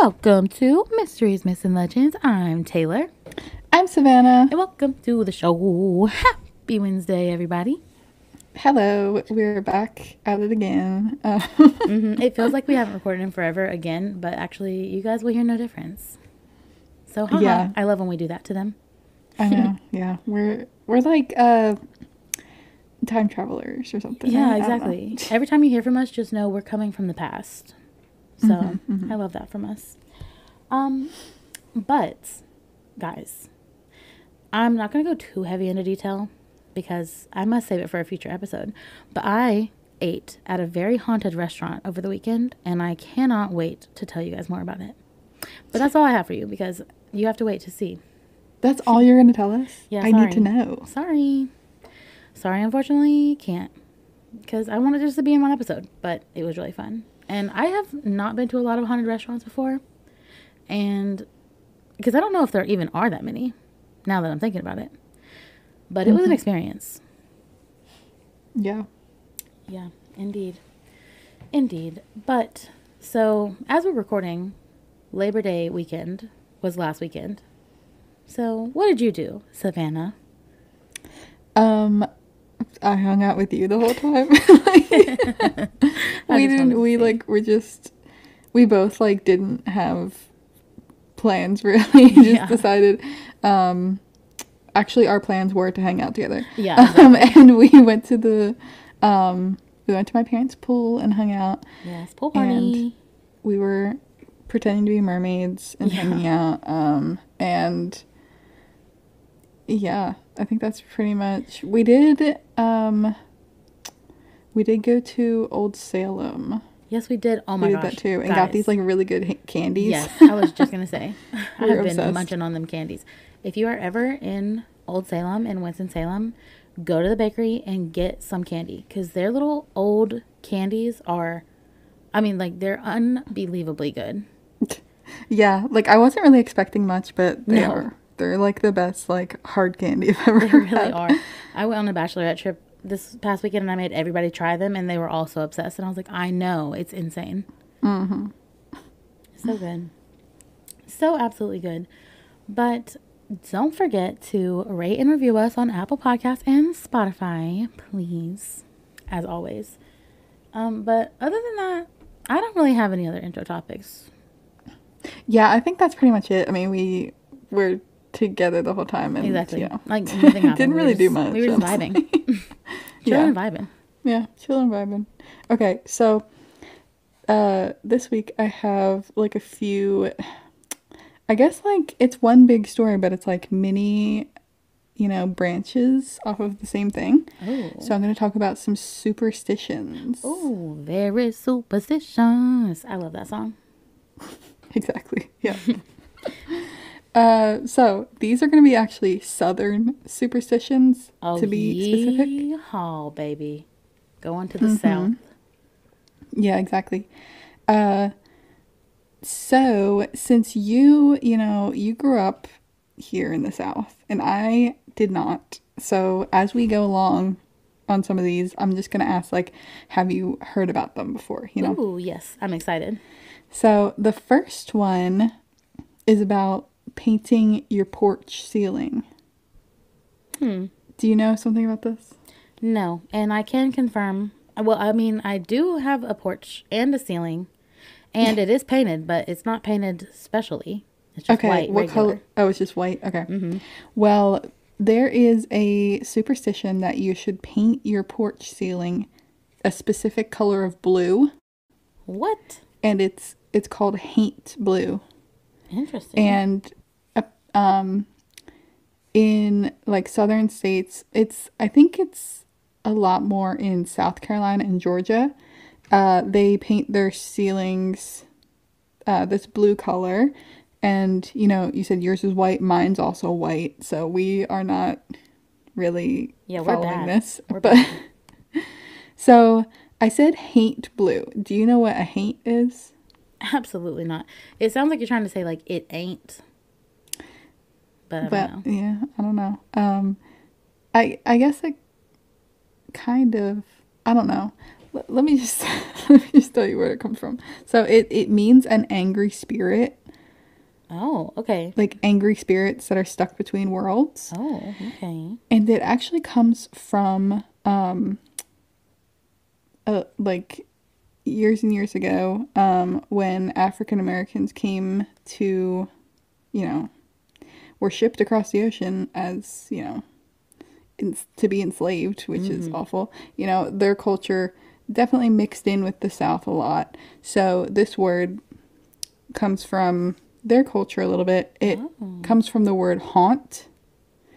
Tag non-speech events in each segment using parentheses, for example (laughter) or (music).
Welcome to Mysteries, Myths, and Legends. I'm Taylor. I'm Savannah. And welcome to the show. Happy Wednesday, everybody. Hello, we're back at it again. Uh, (laughs) hmm It feels like we haven't recorded in forever again, but actually, you guys will hear no difference. So, haha, Yeah. I love when we do that to them. I know, yeah, we're we're like uh, time travelers or something. Yeah, I don't know. exactly. Every time you hear from us, just know we're coming from the past. So Mm-hmm, I love that from us. Um, but guys, I'm not gonna go too heavy into detail because I must save it for a future episode. But I ate at a very haunted restaurant over the weekend, and I cannot wait to tell you guys more about it. But that's all I have for you because you have to wait to see. That's all you're gonna tell us. Yeah, I need to know. Sorry, sorry, unfortunately, can't because I wanted this to be in one episode, but it was really fun. And I have not been to a lot of haunted restaurants before, and because I don't know if there even are that many now that I'm thinking about it. But it was an experience. Yeah. Yeah, indeed. Indeed. But so as we're recording, Labor Day weekend was last weekend. So what did you do, Savannah? Um, I hung out with you the whole time. (laughs) (laughs) I we didn't. We like. We're just. We both like didn't have plans (laughs) really. just Yeah. decided. Um, actually, our plans were to hang out together. Yeah, Um, and we went to the. Um, we went to my parents' pool and hung out. Yes, pool party. we were pretending to be mermaids and Yeah. hanging out um and yeah i think that's pretty much we did um we did go to old salem Yes, we did. Oh my we did gosh, that too and guys. got these like really good ha- candies Yes, I was just gonna say. (laughs) (laughs) I have were been obsessed. munching on them candies. If you are ever in Old Salem in Winston Salem, go to the bakery and get some candy because their little old candies are, I mean, like they're unbelievably good. (laughs) yeah like i wasn't really expecting much but they No. are they're like the best like hard candy i've ever They really had. are. I went on a bachelorette trip this past weekend and I made everybody try them, and they were all so obsessed. And I was like, I know, it's insane. Mm-hmm. So good. So absolutely good. But don't forget to rate and review us on Apple Podcasts and Spotify, please, as always. Um, but other than that, I don't really have any other intro topics. yeah i think that's pretty much it i mean we were together the whole time and Exactly. you know, Like nothing (laughs) happened. didn't We really do much We were just honestly. vibing. (laughs) (laughs) Chilling Yeah. and vibing. Yeah, chilling vibing. Okay, so uh this week I have like a few I guess like it's one big story, but it's like mini, you know, branches off of the same thing. Oh. So I'm gonna talk about some superstitions. Oh, very superstitious. I love that song. Exactly. Yeah. Uh so these are gonna be actually southern superstitions Oh, to be specific. Mm-hmm. yeehaw, baby. Going to the south. Yeah, exactly. Uh so since you, you know, you grew up here in the South and I did not. So as we go along on some of these, I'm just going to ask like have you heard about them before, you know? Ooh, yes. I'm excited. So the first one is about painting your porch ceiling. Hmm. Do you know something about this? No, and I can confirm. Well, I mean, I do have a porch and a ceiling, and (laughs) it is painted, but it's not painted specially. It's just Okay, white. what regular. color? Oh, it's just white. Okay. Well, there is a superstition that you should paint your porch ceiling a specific color of blue, What? and it's it's called haint blue. Interesting. And um, in like southern states, it's I think it's a lot more in South Carolina and Georgia. Uh, they paint their ceilings uh, this blue color, and you know, you said yours is white. Mine's also white, so we are not really Yeah, following this. We're but (laughs) so I said haint blue. Do you know what a haint is? Absolutely not. It sounds like you're trying to say like it ain't. But I don't but know. yeah, I don't know. Um, I I guess it kind of I don't know. Let, let me just (laughs) let me just tell you where it comes from. So it it means an angry spirit, Oh, okay. like angry spirits that are stuck between worlds. Oh, okay. and it actually comes from um uh, like years and years ago um when african americans came to you know were shipped across the ocean as you know ins- to be enslaved which is mm-hmm. awful. You know their culture definitely mixed in with the south a lot. So this word comes from their culture a little bit. It oh. comes from the word haunt.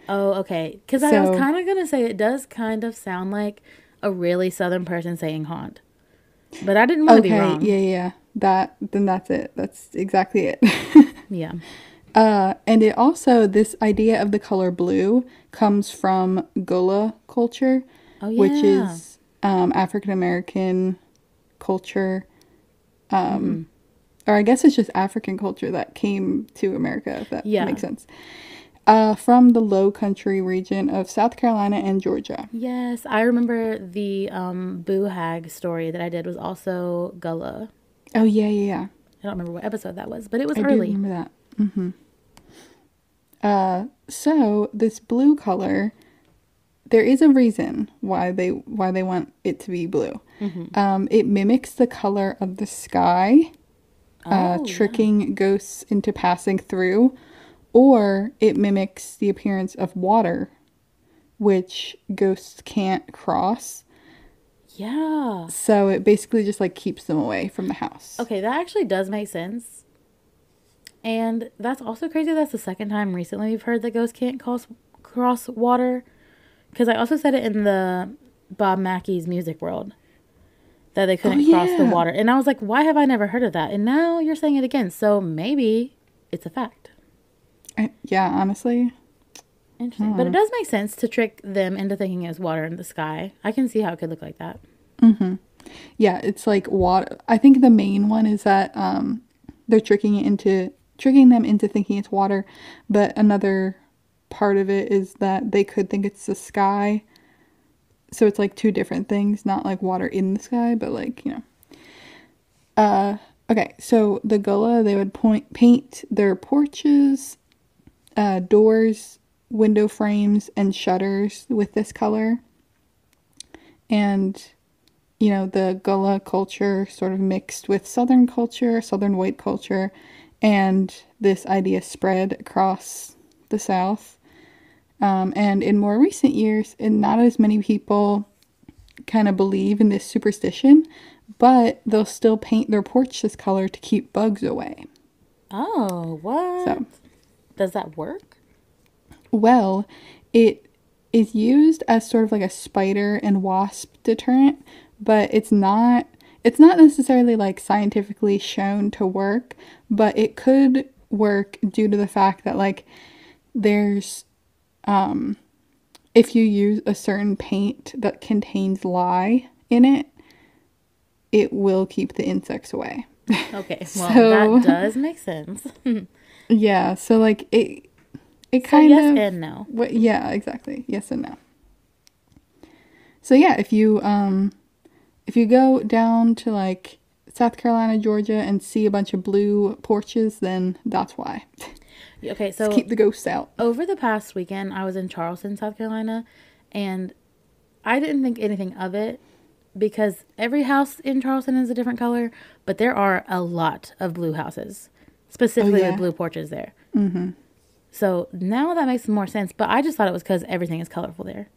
Oh, okay. Because I was kind of gonna say it does kind of sound like a really southern person saying haunt, but I didn't want to okay be wrong. yeah yeah. That then that's it. That's exactly it. (laughs) Yeah. Uh and it also this idea of the color blue comes from gullah culture Oh, which is um african american culture um or i guess it's just african culture that came to america if that Yeah. makes sense uh from the low country region of south carolina and georgia Yes, I remember the um, Boo Hag story that I did was also Gullah. oh yeah yeah yeah I don't remember what episode that was, but it was I early. remember that. hmm Uh, so this blue color, there is a reason why they why they want it to be blue. Mm-hmm. Um, it mimics the color of the sky, uh, Oh, yeah. tricking ghosts into passing through, or it mimics the appearance of water, which ghosts can't cross. Yeah. So it basically just like keeps them away from the house. Okay, that actually does make sense. And that's also crazy. That's the second time recently we've heard that ghosts can't cross cross water. Because I also said it in the Bobby Mackey's Music World that they couldn't cross the water, and I was like, why have I never heard of that? And now you're saying it again, so maybe it's a fact. I- yeah, honestly, Interesting, Hmm. but it does make sense to trick them into thinking it's water in the sky. I can see how it could look like that. Yeah, it's like water. I think the main one is that um, they're tricking it into tricking them into thinking it's water, but another part of it is that they could think it's the sky. So it's like two different things, not like water in the sky, but like you know. Uh, okay, so the Gullah they would point paint their porches, uh, doors, window frames, and shutters with this color, and you know, the Gullah culture sort of mixed with Southern culture, Southern white culture, and this idea spread across the South. Um, and in more recent years, and not as many people kind of believe in this superstition, but they'll still paint their porch this color to keep bugs away. Oh, what? So, Does that work? well, it is used as sort of like a spider and wasp deterrent, but it's not it's not necessarily like scientifically shown to work, but it could work due to the fact that like there's um if you use a certain paint that contains lye in it, it will keep the insects away. Okay, (laughs) well So- that does make sense. (laughs) Yeah, so like it it so kind yes of yes and no. What, yeah, exactly. Yes and no. So yeah, if you um if you go down to like South Carolina, Georgia and see a bunch of blue porches, then that's why. (laughs) Okay, so Keep the ghosts out. over the past weekend, I was in Charleston, South Carolina, and I didn't think anything of it because every house in Charleston is a different color, but there are a lot of blue houses, specifically yeah. with blue porches there. Mm-hmm. So now that makes more sense, but I just thought it was because everything is colorful there.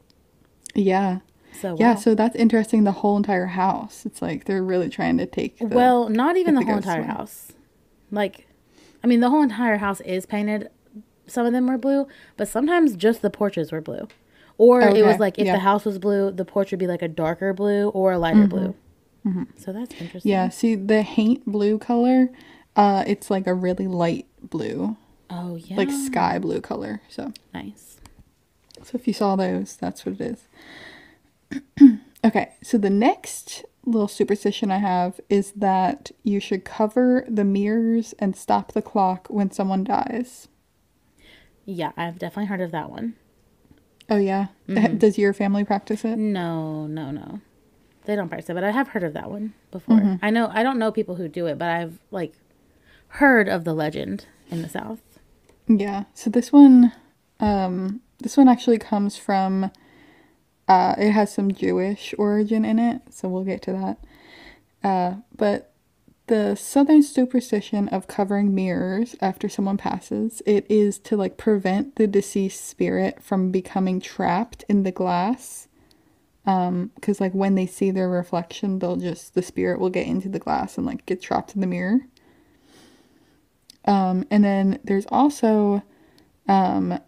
Yeah. So Yeah, wow. so that's interesting the whole entire house. It's like they're really trying to take the, well, not even the whole entire away. house. Like, I mean, the whole entire house is painted. Some of them were blue, but sometimes just the porches were blue. Or it was like if yeah. the house was blue, the porch would be like a darker blue or a lighter blue. So that's interesting. Mm-hmm. Yeah, see the haint blue color, uh it's like a really light blue, Oh yeah. like sky blue color. So nice. So if you saw those, that's what it is. (clears throat) okay, so the next little superstition I have is that you should cover the mirrors and stop the clock when someone dies. Yeah, I've definitely heard of that one. Oh yeah, Mm-hmm. does your family practice it? No, no, no. They don't practice it, but I have heard of that one before. I know I don't know people who do it, but I've like heard of the legend in the South. Yeah. So this one, um, this one actually comes from. Uh, it has some Jewish origin in it, so we'll get to that. Uh, but the southern superstition of covering mirrors after someone passes, it is to like prevent the deceased spirit from becoming trapped in the glass. Um, because like when they see their reflection, they'll just the spirit will get into the glass and like get trapped in the mirror. Um, and then there's also um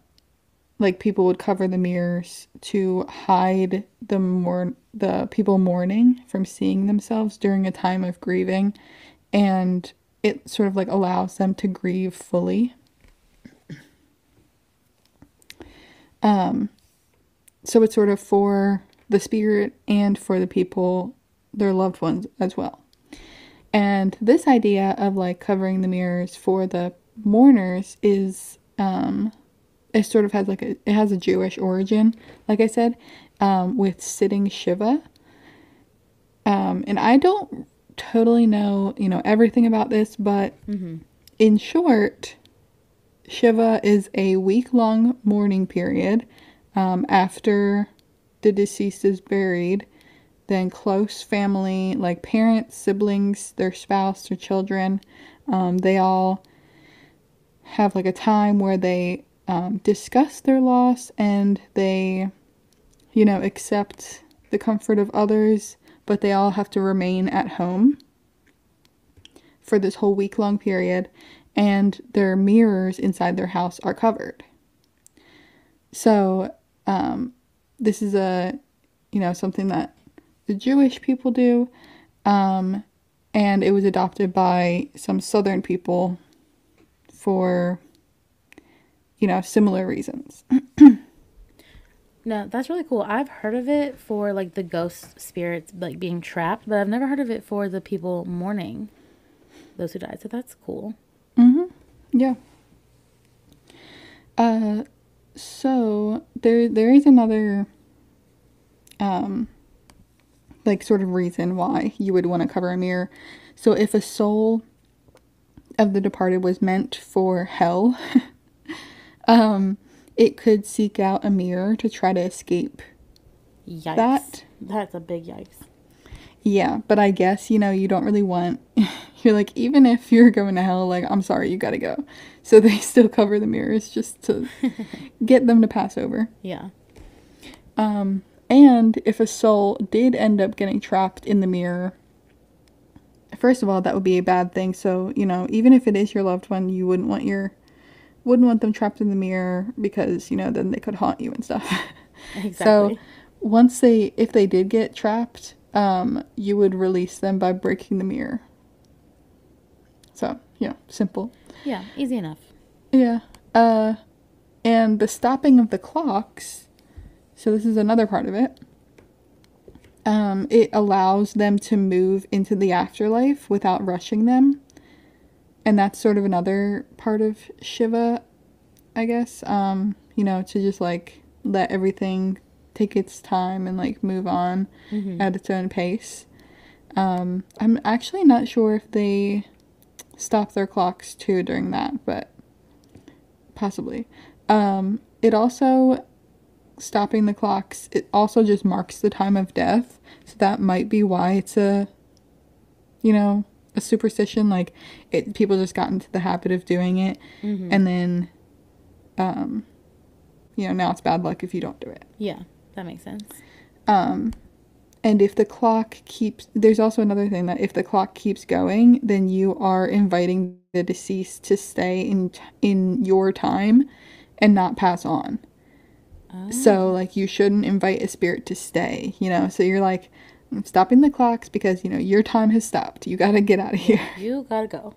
like people would cover the mirrors to hide the mourn the people mourning from seeing themselves during a time of grieving. And it sort of like allows them to grieve fully. Um so it's sort of for the spirit and for the people their loved ones as well. And this idea of like covering the mirrors for the mourners is um it sort of has like a it has a Jewish origin, like I said, um, with sitting Shiva. Um, and I don't totally know, you know, everything about this, but in short, Shiva is a week long mourning period um, after the deceased is buried. Then close family, like parents, siblings, their spouse, their children, um, they all have like a time where they um, discuss their loss and they, you know, accept the comfort of others, but they all have to remain at home for this whole week long period, and their mirrors inside their house are covered. So, um, this is a, you know, something that the Jewish people do, um, and it was adopted by some Southern people for, you know, similar reasons. (clears throat) No, that's really cool. I've heard of it for like the ghost spirits like being trapped, but I've never heard of it for the people mourning those who died. So that's cool. Yeah. Uh, so there there is another, um, like sort of reason why you would want to cover a mirror. So if a soul of the departed was meant for hell, (laughs) um, it could seek out a mirror to try to escape. Yikes. That- That's a big yikes. Yeah, but I guess you know you don't really want. (laughs) You're like even if you're going to hell, like I'm sorry, you gotta go. So they (laughs) still cover the mirrors just to (laughs) get them to pass over. Yeah. Um, and if a soul did end up getting trapped in the mirror, first of all, that would be a bad thing. So, you know, even if it is your loved one, you wouldn't want your wouldn't want them trapped in the mirror because, you know, then they could haunt you and stuff. (laughs) Exactly. So, once they if they did get trapped, um, you would release them by breaking the mirror. So, yeah, simple. yeah, easy enough. Yeah. Uh and the stopping of the clocks. So this is another part of it. Um it allows them to move into the afterlife without rushing them. And that's sort of another part of Shiva, I guess. Um, you know, to just like let everything take its time and like move on at its own pace. Um, I'm actually not sure if they stop their clocks too during that, but possibly. Um, it also stopping the clocks. It also just marks the time of death, so that might be why it's a, you know, a superstition. Like it, people just got into the habit of doing it, and then, um, you know, now it's bad luck if you don't do it. Yeah, that makes sense. Um, and if the clock keeps, there's also another thing that if the clock keeps going, then you are inviting the deceased to stay in in your time and not pass on. Oh. So like you shouldn't invite a spirit to stay, you know. So you're like I'm stopping the clocks because you know your time has stopped. You got to get out of here. (laughs) You gotta go.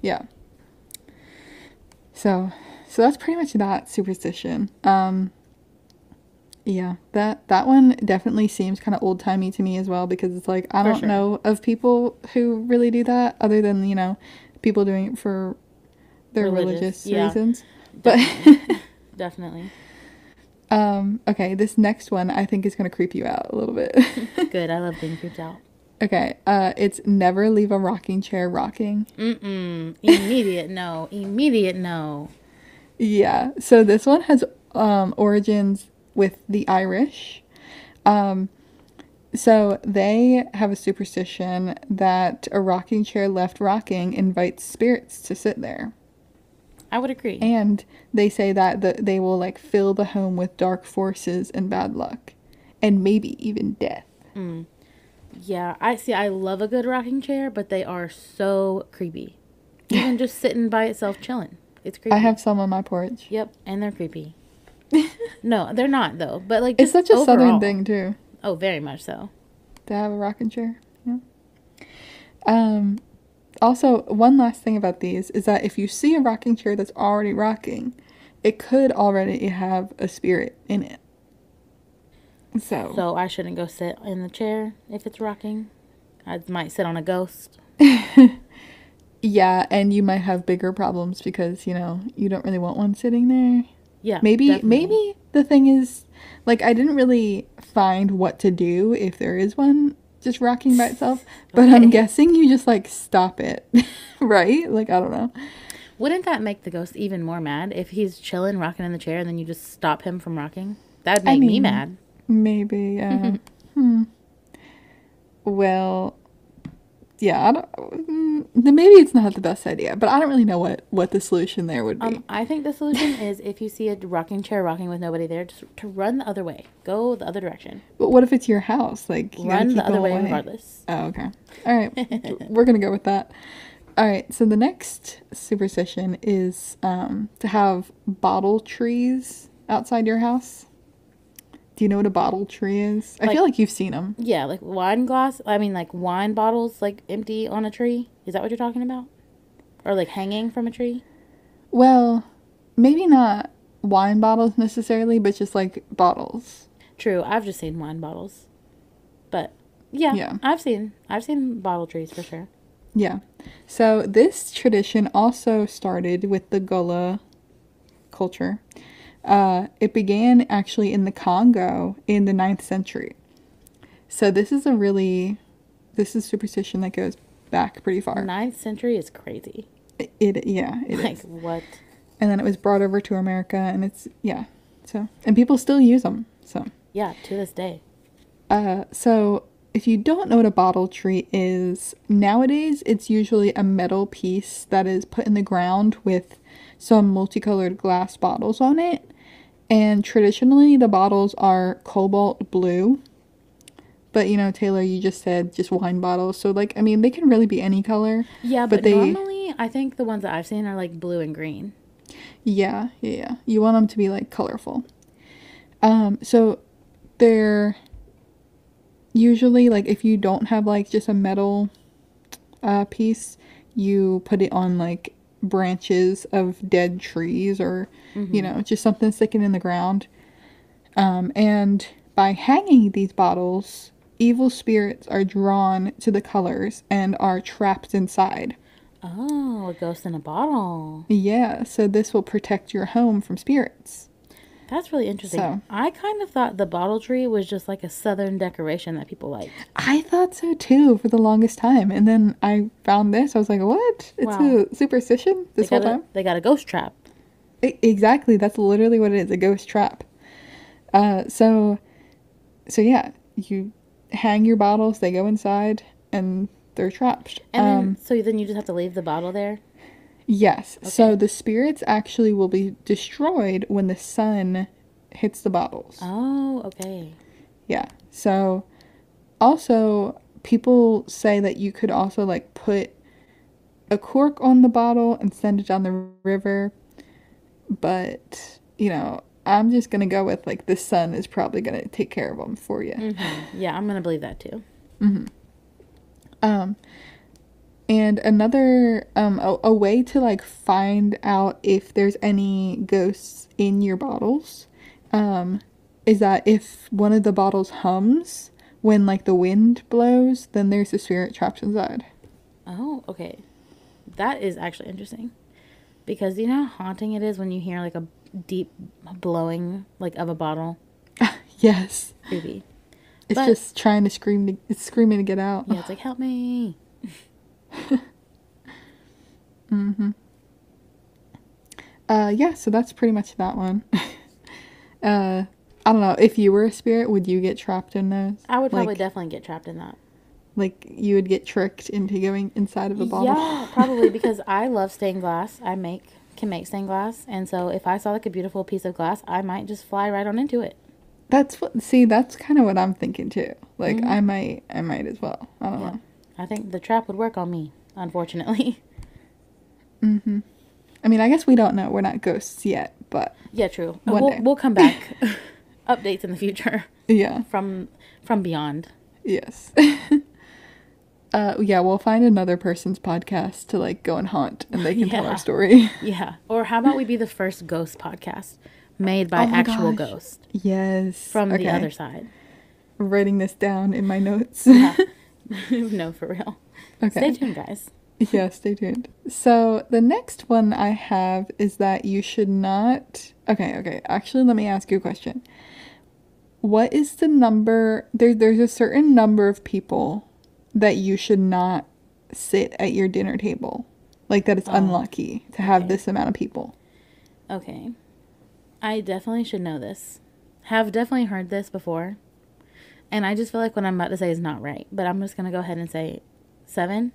Yeah. So, so that's pretty much that superstition. Um yeah, that that one definitely seems kind of old-timey to me as well because it's like I For don't sure. know of people who really do that other than, you know, people doing it for their Religious, religious, yeah. reasons. But (laughs) Definitely. Um, okay, this next one I think is gonna creep you out a little bit. (laughs) Good. I love being creeped out. okay, uh, it's never leave a rocking chair rocking. Mm-mm. Immediate no. Immediate no. Yeah. So this one has um, origins with the Irish. Um, so they have a superstition that a rocking chair left rocking invites spirits to sit there. I would agree. And they say that the, they will like fill the home with dark forces and bad luck and maybe even death. Yeah, I see. I love a good rocking chair, but they are so creepy. (laughs) Even just sitting by itself, chilling, it's creepy. I have some on my porch. Yep, and they're creepy. (laughs) no, they're not though. But like, It's such a southern thing too. Oh, very much so. to have a rocking chair. Yeah. Um, also, one last thing about these is that if you see a rocking chair that's already rocking, it could already have a spirit in it. So, So I shouldn't go sit in the chair if it's rocking. I might sit on a ghost. (laughs) yeah, and you might have bigger problems because you know you don't really want one sitting there. Yeah, Maybe, definitely. maybe the thing is, like, I didn't really find what to do if there is one just rocking by itself, but I'm guessing you just like stop it, (laughs) right? Like, I don't know. Wouldn't that make the ghost even more mad if he's chilling, rocking in the chair, and then you just stop him from rocking? That would I make me mad. Maybe. Uh, (laughs) hmm. Well, yeah. I don't, mm, then maybe it's not the best idea, but I don't really know what what the solution there would be. Um, I think the solution (laughs) is if you see a rocking chair rocking with nobody there, just to run the other way. Go the other direction. but what if it's your house? Like you Run the other going way regardless. Oh, okay. All right. (laughs) We're gonna go with that. All right. So the next superstition is um, to have bottle trees outside your house. Do you know what a bottle tree is? I Like- feel like you've seen them. Yeah, like wine glass. I mean, like wine bottles, like empty on a tree. Is that what you're talking about? Or like hanging from a tree? Well, maybe not wine bottles necessarily, but just like bottles. True. I've just seen wine bottles, but yeah, Yeah. I've seen I've seen bottle trees for sure. Yeah. So this tradition also started with the Gullah culture. Uh, it began actually in the Congo in the 9th century. So this is a really, this is superstition that goes back pretty far. Ninth century is crazy. It, it yeah, it is. like what? And then it was brought over to America, and it's yeah. So and people still use them. So. Yeah, to this day. Uh, so if you don't know what a bottle tree is, nowadays it's usually a metal piece that is put in the ground with some multicolored glass bottles on it. And traditionally the bottles are cobalt blue. But you know, Taylor, you just said just wine bottles. So like I mean they can really be any color. Yeah, But but, they- normally I think the ones that I've seen are like blue and green. Yeah, yeah, yeah. You want them to be like colorful. Um, so they're usually like if you don't have like just a metal uh piece, you put it on like branches of dead trees or you know, just something sticking in the ground. Um, and by hanging these bottles, evil spirits are drawn to the colors and are trapped inside. Oh, a ghost in a bottle. Yeah, so this will protect your home from spirits. That's really interesting. So- I kind of thought the bottle tree was just like a southern decoration that people liked. I thought so too for the longest time, and then I found this. I was like, "What? It's Wow. a superstition this whole a, time." they got a ghost trap. E- exactly. That's literally what it is—a ghost trap. Uh, so, so yeah, you hang your bottles. They go inside, and they're trapped. And um, then, so then you just have to leave the bottle there? Yes. So the spirits actually will be destroyed when the sun hits the bottles. Oh, okay. Yeah. So also people say that you could also like put a cork on the bottle and send it down the river. But, you know, I'm just going to go with like the sun is probably going to take care of them for you. hmm Yeah, I'm going to believe that too. Um and another um a, a way to like find out if there's any ghosts in your bottles um is that if one of the bottles hums when like the wind blows, then there's a spirit trapped inside. Oh, okay. That is actually interesting. Because you know how haunting it is when you hear like a deep blowing like of a bottle. (laughs) Yes. Creepy. It's But- just trying to scream to it's screaming to get out. Yeah, it's like help me. Uh yeah, so that's pretty much that one. (laughs) uh I don't know, if you were a spirit, would you get trapped in those? I would probably like, definitely get trapped in that. like you would get tricked into going inside of a bottle. Yeah, (laughs) probably because I love stained glass. I make can make stained glass, and so if I saw like a beautiful piece of glass, I might just fly right on into it. That's what see, that's kind of what I'm thinking too. Like I might I might as well. I don't Mm-hmm. Yeah. know. I think the trap would work on me, unfortunately. (laughs) Mhm. I mean, I guess we don't know. We're not ghosts yet, but yeah, true. Uh, we'll day. we'll come back. (laughs) (laughs) Updates in the future yeah. from from beyond. Yes. uh yeah, we'll find another person's podcast to like go and haunt and they can tell our story. Yeah. Or how about we be the first ghost podcast made by Oh actual gosh. ghosts yes. from the other side? Writing this down in my notes. Yeah. (laughs) no, for real. okay. Stay tuned, guys. (laughs) Yeah, stay tuned. So the next one I have is that you should not. Okay, okay. Actually, let me ask you a question. What is the number? There, there's a certain number of people that you should not sit at your dinner table. Like that it's oh, unlucky to have okay. this amount of people. Okay. I definitely should know this. Have definitely heard this before. And I just feel like what I'm about to say is not right. But I'm just going to go ahead and say seven.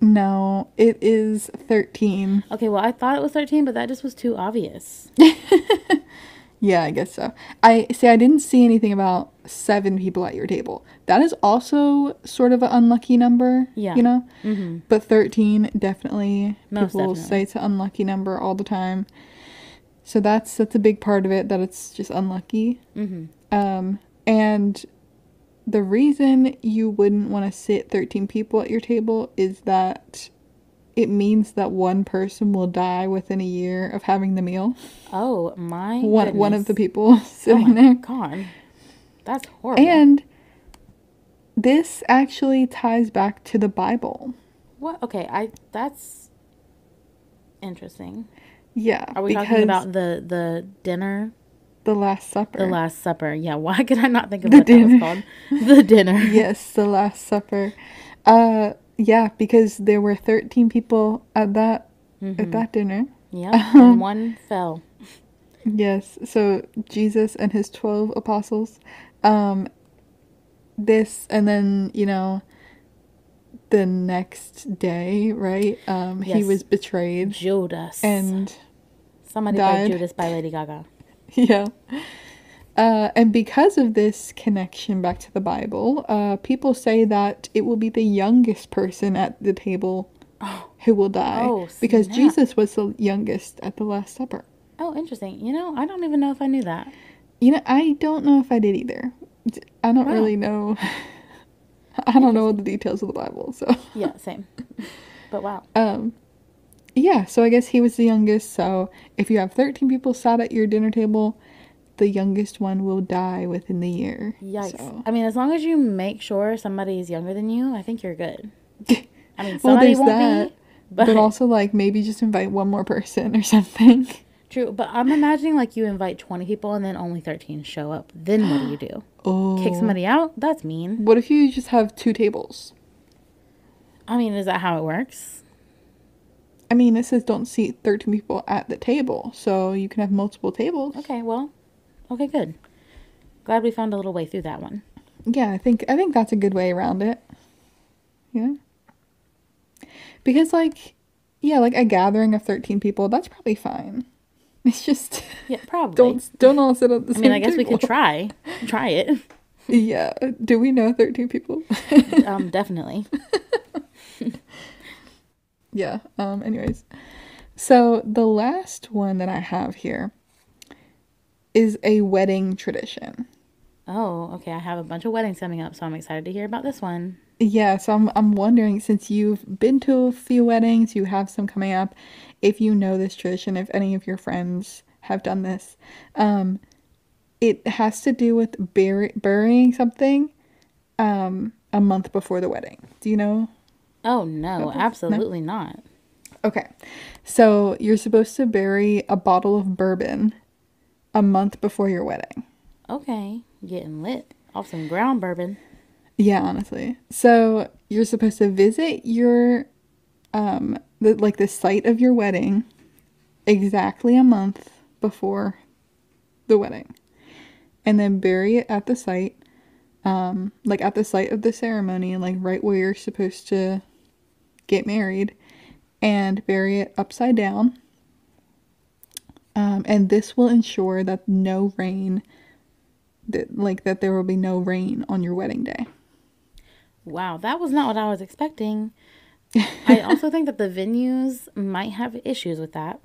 No, it is 13. Okay, well, I thought it was 13, but that just was too obvious. (laughs) Yeah, I guess so. I see. I didn't see anything about seven people at your table. That is also sort of an unlucky number. Yeah. You know. Mm-hmm. But thirteen definitely Most people definitely. say it's an unlucky number all the time. So that's that's a big part of it that it's just unlucky. Mm-hmm. Um, and the reason you wouldn't want to sit thirteen people at your table is that it means that one person will die within a year of having the meal. Oh, my One one of the people (laughs) Oh sitting my there. God. That's horrible. And this actually ties back to the Bible. what? Okay, I that's interesting. Yeah, Are we talking about the the dinner, the Last Supper? the Last Supper? Yeah. Why could I not think of The what that was dinner. called? The (laughs) dinner. yes, the Last Supper. Uh, yeah, because there were thirteen people at that Mm-hmm. at that dinner. Yeah. (laughs) And one fell. Yes, so Jesus and his twelve apostles. Um, this and then you know. The next day, right? Um, he was betrayed Judas. and Somebody died. Judas by Lady Gaga. (laughs) Yeah. Uh, and because of this connection back to the Bible, uh, people say that it will be the youngest person at the table who will die. Oh, because. Jesus was the youngest at the Last Supper. Oh, interesting. You know, I don't even know if I knew that. You know, I don't know if I did either. I don't Wow. really know. (laughs) (laughs) I don't know the details of the Bible, so. Yeah, same. But wow. Um, yeah, so I guess he was the youngest. So if you have 13 people sat at your dinner table, the youngest one will die within the year. Yikes. So- I mean, as long as you make sure somebody is younger than you, I think you're good. (laughs) I mean, Well, somebody there's won't that, be. But, But, also, like, maybe just invite one more person or (laughs) something. true. But I'm imagining like you invite 20 people and then only 13 show up. Then what do you do? (gasps) Oh. Kick somebody out? That's mean. What if you just have two tables? I mean, is that how it works? I mean, it says don't seat 13 people at the table, so you can have multiple tables. Okay, well, okay, good. Glad we found a little way through that one. Yeah, I think I think that's a good way around it. Yeah. Because like yeah, like a gathering of 13 people, that's probably fine. (laughs) It's just (laughs) Yeah, probably. don't don't all sit at the I same mean, I guess we could try. Try it. (laughs) Yeah. Do we know 13 people? Um, definitely. Yeah. Um anyways. So the last one that I have here is a wedding tradition. Oh, okay. I have a bunch of weddings coming up, so I'm excited to hear about this one. Yeah, so I'm I'm wondering since you've been to a few weddings, you have some coming up, if you know this tradition, if any of your friends have done this. Um it has to do with bur- burying something um a month before the wedding. Do you know? Oh no, Okay. No. absolutely not. Okay. So you're supposed to bury a bottle of bourbon a month before your wedding. Okay, getting lit off some ground bourbon. Yeah, honestly. So you're supposed to visit your um the, like the site of your wedding exactly a month before the wedding. And then bury it at the site um like at the site of the ceremony like right where you're supposed to get married and bury it upside down. Um, and this will ensure that no rain that like that there will be no rain on your wedding day. Wow, that was not what I was expecting. (laughs) I also think that the venues might have issues with that.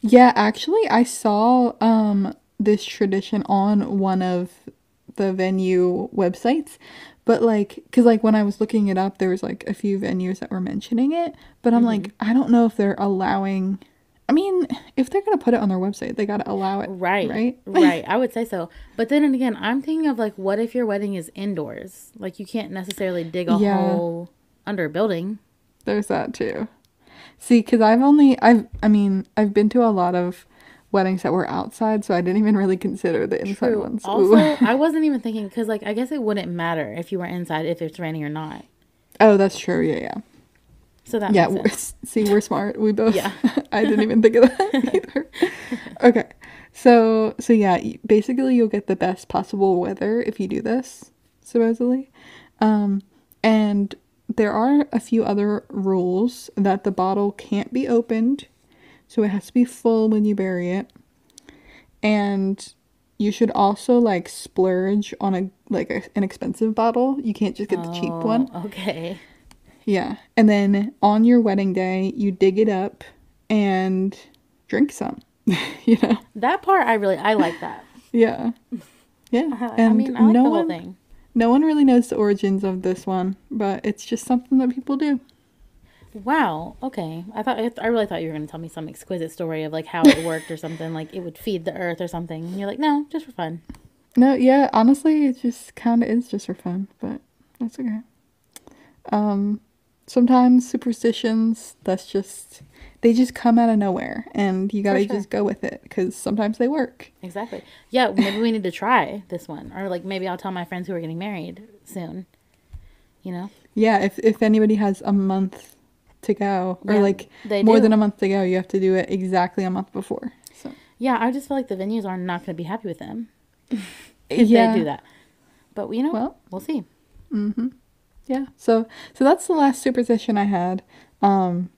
Yeah, actually I saw um this tradition on one of the venue websites, but like cuz like when I was looking it up there was like a few venues that were mentioning it, but I'm like mm-hmm. I don't know if they're allowing I mean, if they're going to put it on their website, they got to allow it. Right. Right? right. (laughs) I would say so. But then again, I'm thinking of like, what if your wedding is indoors? Like, you can't necessarily dig a Yeah. hole under a building. There's that too. See, cuz I've only I've I mean, I've been to a lot of weddings that were outside, so I didn't even really consider the inside True. ones. Also, (laughs) I wasn't even thinking because, like, I guess it wouldn't matter if you were inside if it's raining or not. oh, that's true. Yeah, yeah. So that Yeah, makes we're- sense. see, we're smart. We both. Yeah. (laughs) I didn't even think of that (laughs) either. Okay, so so yeah, basically you'll get the best possible weather if you do this, supposedly, um, and there are a few other rules that the bottle can't be opened, so it has to be full when you bury it, and you should also like splurge on a like a, an expensive bottle. You can't just get the cheap oh, one. Oh, Okay. Yeah. And then on your wedding day, you dig it up and drink some. (laughs) you know? That part, I really, I like that. (laughs) Yeah. Yeah. And (laughs) I mean, I like no one thing. no one really knows the origins of this one, but it's just something that people do. Wow. Okay. I thought I really thought you were going to tell me some exquisite story of like how it worked or something. Like it would feed the earth or something. And you're like, no, just for fun. No, yeah, honestly, it just kind of is just for fun, but that's okay. Um, sometimes superstitions, that's just, they just come out of nowhere and you gotta sure. just go with it because sometimes they work. Exactly. Yeah. Maybe we need to try this one, or like maybe I'll tell my friends who are getting married soon. You know. Yeah, if, if anybody has a month to go, or Yeah, like they more do. than a month to go, you have to do it exactly a month before. So, Yeah. I just feel like the venues are not going to be happy with them (laughs) if yeah. they do that. But you know, Well, we'll see. yeah. So, so that's the last superstition I had. Um,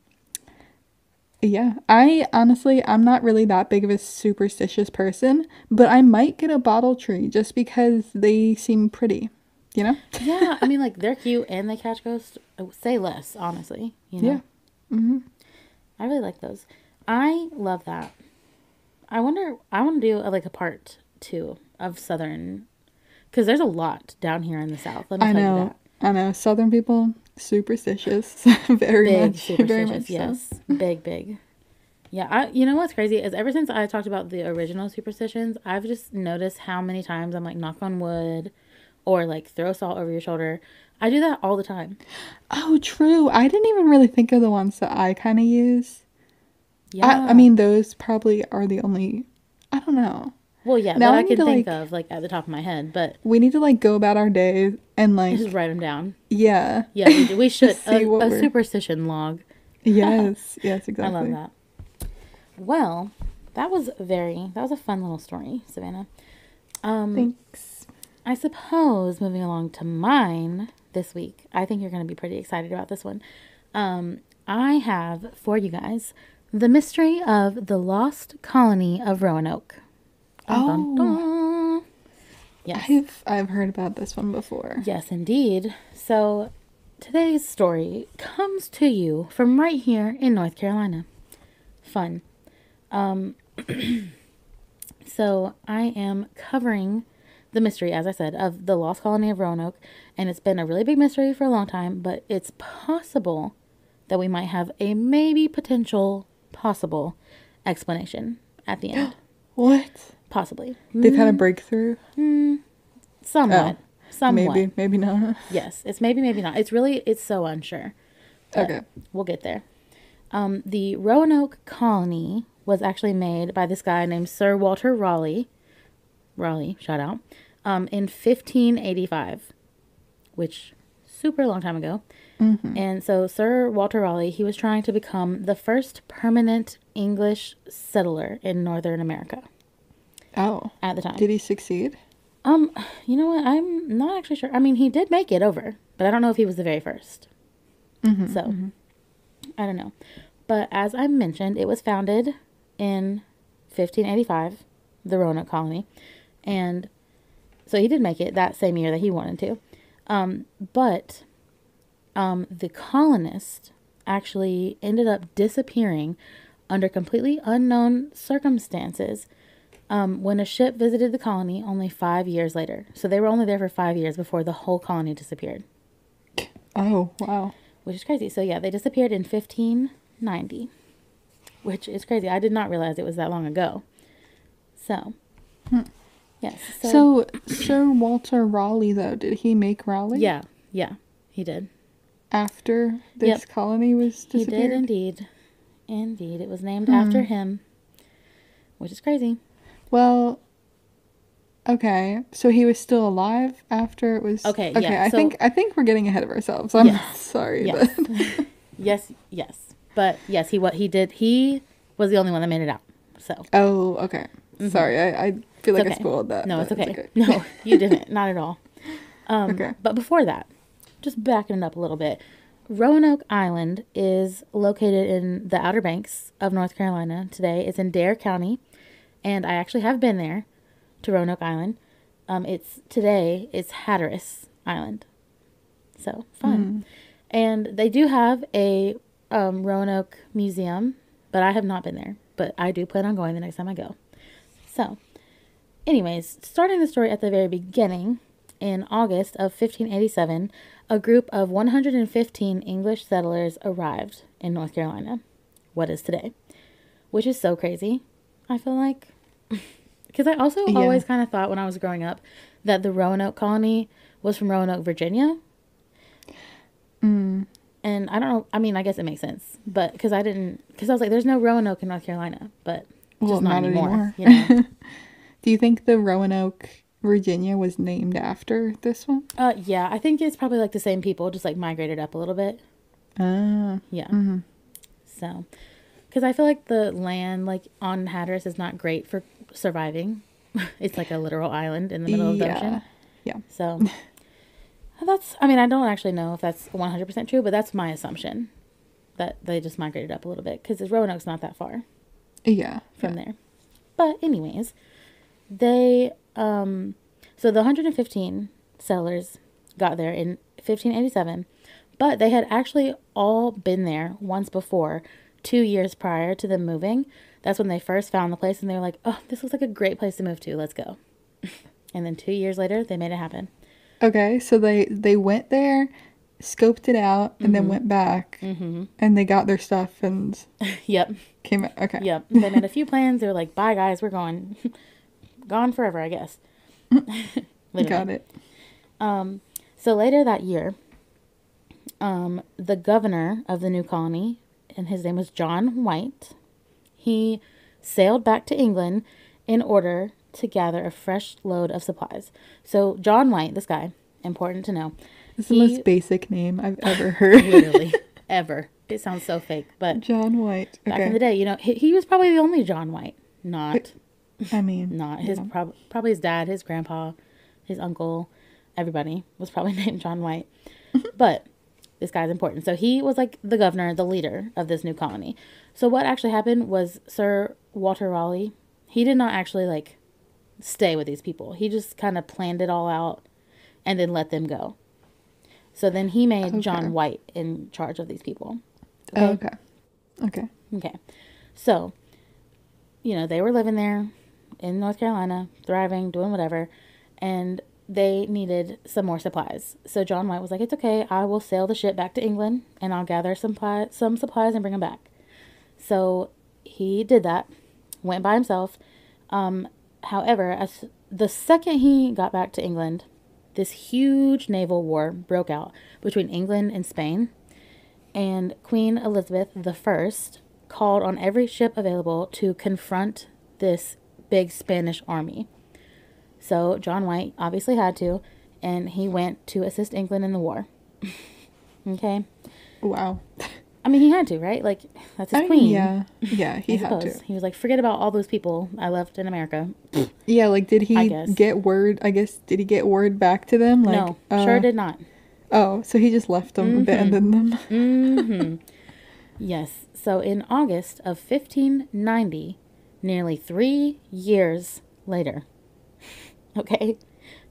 yeah, I honestly, I'm not really that big of a superstitious person, but I might get a bottle tree just because they seem pretty, you know? Yeah. I mean, like they're cute and they catch ghosts. Uh, Say less, honestly. You know. Yeah. Mm-hmm. I really like those. I love that. I wonder. I want to do a, like a part two of Southern, because there's a lot down here in the South. Let me I tell you know. that. I know. Southern people, superstitious. (laughs) Very Big much. Very much so. yes, big, big. Yeah, I. You know what's crazy is ever since I talked about the original superstitions, I've just noticed how many times I'm like knock on wood, or like throw salt over your shoulder. I do that all the time. Oh, true. I didn't even really think of the ones that I kind of use. Yeah. I, I mean, those probably are the only. I don't know. well, yeah, now that I I can to, think like- of like at the top of my head, but We need to like go about our day and like, just write them down. yeah. Yeah, we, we (laughs) should a, a superstition log. Yes. (laughs) Yes. Exactly. I love that. Well, that was very that was a fun little story, Savannah. Um, Thanks. I suppose moving along to mine this week, I think you're going to be pretty excited about this one. Um, I have for you guys the mystery of the lost colony of Roanoke. Dun, dun, dun. Yes. I've I've heard about this one before. Yes, indeed. So today's story comes to you from right here in North Carolina. Fun. Um, (clears throat) so I am covering the mystery, as I said, of the lost colony of Roanoke, and it's been a really big mystery for a long time. But it's possible that we might have a maybe potential possible explanation at the end. (gasps) What? Possibly, They've had a breakthrough. somewhat, somewhat. Oh, Maybe. Maybe not. (laughs) Yes, it's maybe, maybe not. It's really, it's so unsure. Okay. We'll get there. Um, the Roanoke colony was actually made by this guy named Sir Walter Raleigh. Raleigh, shout out. Um, in 1585, which super long time ago. And so Sir Walter Raleigh, he was trying to become the first permanent English settler in Northern America Oh. at the time. Did he succeed? Um, you know what? I'm not actually sure. I mean, he did make it over, but I don't know if he was the very 1st so, I don't know. But as I mentioned, it was founded in 1585, the Roanoke colony, and so he did make it that same year that he wanted to. Um, but um, the colonists actually ended up disappearing under completely unknown circumstances um, when a ship visited the colony only five years later. So they were only there for five years before the whole colony disappeared, Oh, wow. which is crazy. So yeah, they disappeared in 1590, which is crazy. I did not realize it was that long ago. So, yes. So, So, Sir Walter Raleigh, though, did he make Raleigh? yeah, yeah, he did. After this Yep. colony was He did indeed. Indeed. It was named hmm. after him, which is crazy. Well, okay. So he was still alive after it was. Okay, Okay. yeah, I so- think I think we're getting ahead of ourselves. I'm Yes. (laughs) sorry. Yes. But (laughs) yes, yes. But yes, he what he did. He was the only one that made it out. So oh, okay. Mm-hmm. Sorry. I, I feel like okay. I spoiled that. no, it's but okay. No, (laughs) you didn't. Not at all. Um, Okay. But before that, just backing it up a little bit, Roanoke Island is located in the Outer Banks of North Carolina today. It's in Dare County, and I actually have been there to Roanoke Island. Um, it's today it's Hatteras Island, so fun. And they do have a um, Roanoke museum, but I have not been there. But I do plan on going the next time I go. So, anyways, starting the story at the very beginning, in August of 1587, a group of 115 English settlers arrived in North Carolina, what is today, which is so crazy. I feel like (laughs) because I also Yeah. always kind of thought when I was growing up that the Roanoke colony was from Roanoke, Virginia. Mm. And I don't know. I mean, I guess it makes sense, but because I didn't, because I was like, "There's no Roanoke in North Carolina," but just Well, not, not anymore. anymore. You know? (laughs) Do you think the Roanoke, Virginia, was named after this one? uh, yeah, I think it's probably like the same people, just like migrated up a little bit. Ah. Yeah. Mm-hmm. So, because I feel like the land like on Hatteras is not great for surviving. (laughs) it's like a literal island in the middle of the yeah. ocean. Yeah. So (laughs) that's, I mean, I don't actually know if that's 100% true, but that's my assumption that they just migrated up a little bit because Roanoke's not that far Yeah. from there. But, anyways, they, um, so the 115 sellers got there in 1587, but they had actually all been there once before, two years prior to them moving. That's when they first found the place and they were like, oh, this looks like a great place to move to. Let's go. (laughs) and then two years later, they made it happen. Okay, so they they went there, scoped it out, and Mm-hmm. then went back, and they got their stuff and (laughs) Yep. came. Okay. Yep. They made a few plans. They were like, bye, guys, we're going. (laughs) Gone forever, I guess. (laughs) Got it. Um, so later that year, um, the governor of the new colony, and his name was John White, he sailed back to England in order to gather a fresh load of supplies. So John White, this guy, important to know, It's the most basic name I've ever heard. (laughs) literally ever. It sounds so fake, but John White. back in the day, you know, he, he was probably the only John White, not I mean, (laughs) not his prob- probably his dad, his grandpa, his uncle, everybody was probably (laughs) named John White. (laughs) but this guy's important. So he was like the governor, the leader of this new colony. So what actually happened was Sir Walter Raleigh, he did not actually like stay with these people. He just kind of planned it all out and then let them go. So then he made Okay. John White in charge of these people. oh, okay. Okay. Okay. So, you know, they were living there in North Carolina, thriving, doing whatever, and they needed some more supplies. So John White was like, "It's okay. I will sail the ship back to England and I'll gather some pli- some supplies and bring them back." So he did that, went by himself. Um, however, as the second he got back to England, this huge naval war broke out between England and Spain And Queen Elizabeth I called on every ship available to confront this big Spanish army. So John White obviously had to, and he went to assist England in the war. (laughs) okay. Wow. I mean, he had to, right? Like, that's his I mean, queen. yeah. Yeah, (laughs) he had to. He was like, forget about all those people I left in America. Yeah, like did he get word? I guess did he get word back to them? Like, no, uh, sure did not. Oh, so he just left them, abandoned them. hmm Yes. So in August of 1590, nearly three years later, (laughs) okay,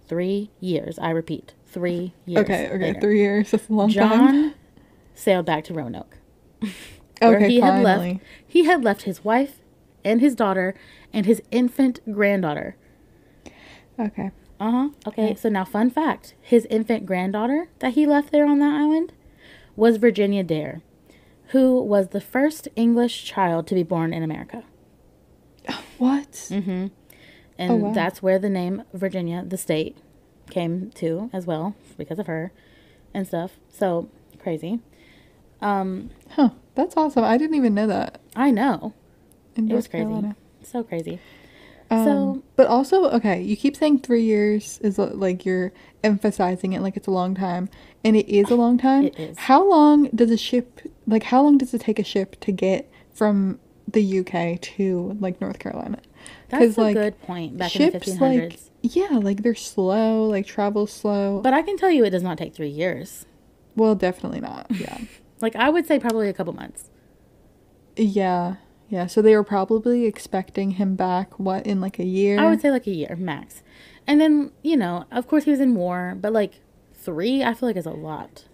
three years, I repeat, three years. Okay, okay, later, three years. That's a long time. John sailed back to Roanoke. (laughs) where Okay, he had left he had left his wife and his daughter and his infant granddaughter. Okay. Uh-huh. Okay, so now fun fact. His infant granddaughter that he left there on that island was Virginia Dare, who was the first English child to be born in America. What? Mm-hmm. And Oh, wow. that's where the name Virginia, the state, came to as well because of her and stuff. So crazy. Um, Huh. That's awesome. I didn't even know that. I know. In It was crazy. Carolina. So crazy. Um, So- but also, okay, you keep saying three years is uh, like you're emphasizing it like it's a long time, and it is a long time. It is. How long does a ship like? How long does it take a ship to get from the UK to like North Carolina? That's a like, good point back in the ships 1500s. like yeah, like they're slow, like travel slow. but I can tell you it does not take three years. well, definitely not. (laughs) Yeah, Like I would say probably a couple months. yeah, yeah. So they were probably expecting him back. What in like a year? I would say like a year max. And then, you know, of course he was in war, but like three, I feel like is a lot.